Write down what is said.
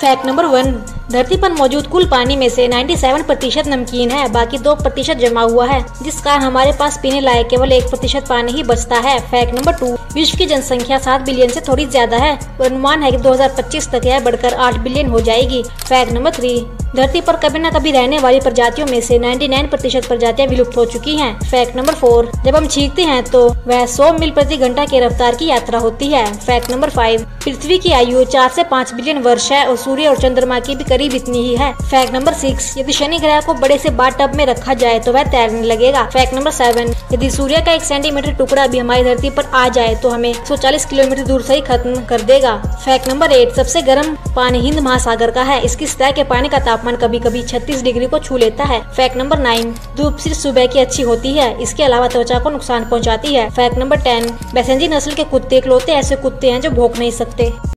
Fact number one धरती पर मौजूद कुल पानी में से 97 प्रतिशत नमकीन है, बाकी दो प्रतिशत जमा हुआ है, जिस कारण हमारे पास पीने लायक केवल एक प्रतिशत पानी ही बचता है। फैक्ट नंबर टू विश्व की जनसंख्या सात बिलियन से थोड़ी ज़्यादा है और अनुमान है कि 2025 तक यह बढ़कर आठ बिलियन हो जाएगी। फैक्ट नंबर थ्री धरती पर कभी न कभी रहने वाली प्रजातियों में से 99 प्रतिशत प्रजातियाँ विलुप्त हो चुकी हैं। फैक्ट नंबर फोर जब हम छींकते हैं तो वह 100 मील प्रति घंटा की रफ्तार की यात्रा होती है। फैक्ट नंबर फाइव पृथ्वी की आयु चार से पाँच बिलियन वर्ष है और सूर्य और चंद्रमा की भी करीब इतनी ही है। फैक्ट नंबर सिक्स यदि शनि ग्रह को बड़े से बाट टब में रखा जाए तो वह तैरने लगेगा। फैक्ट नंबर सेवन यदि सूर्य का एक सेंटीमीटर टुकड़ा भी हमारी धरती पर आ जाए तो हमें 140 किलोमीटर दूर से ही खत्म कर देगा। फैक्ट नंबर एट सबसे गर्म पानी हिंद महासागर का है। इसकी सतह के पानी का तापमान कभी कभी 36 डिग्री को छू लेता है। फैक्ट नंबर नाइन धूप सिर्फ़ सुबह की अच्छी होती है। इसके अलावा त्वचा को नुकसान पहुँचाती है। फैक्ट नंबर टेन बैसेंजी नस्ल के कुत्ते इकलौते ऐसे कुत्ते हैं जो भोंक नहीं सकते।